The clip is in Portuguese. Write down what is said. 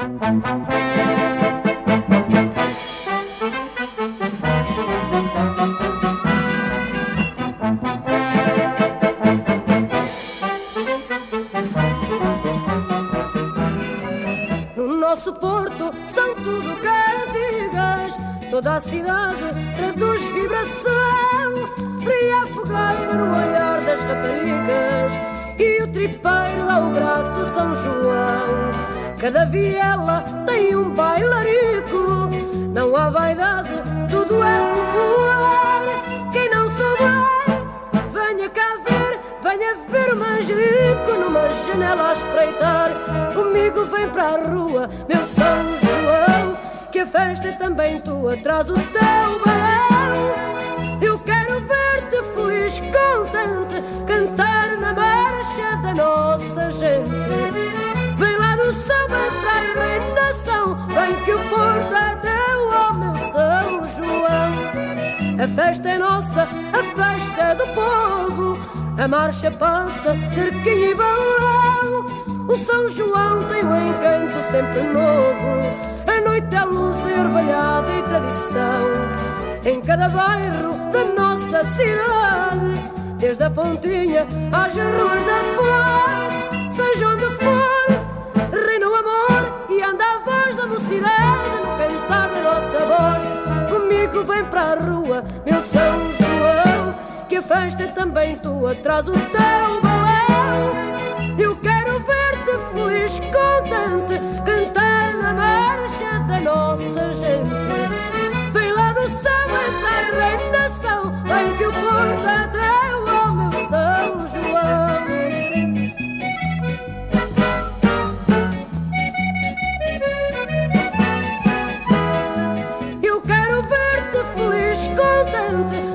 No nosso porto são tudo cantigas, toda a cidade traduz vibração, brilha a fogueira no olhar das raparigas e o tripeiro dá o braço São João. Cada viela tem um bailarico, não há vaidade, tudo é popular. Quem não souber, venha cá ver, venha ver o manjerico numa janela a espreitar. Comigo vem para a rua, meu São João, que a festa é também tua, traz o teu balão. Eu quero ver-te feliz, contente, cantar na marcha da nossa gente. Que o Porto é teu, oh meu São João. A festa é nossa, a festa é do povo, a marcha passa, cerquinha e balão. O São João tem um encanto sempre novo, a noite é luz, ervalhada e tradição. Em cada bairro da nossa cidade, desde a pontinha às ruas da flor, vem para a rua, meu São João, que a festa é também tua, traz o teu balão. Eu quero ver-te feliz, contente, cantar na marcha da nossa gente. Vem lá do céu, entrar a reinação, vem que o Porto Eu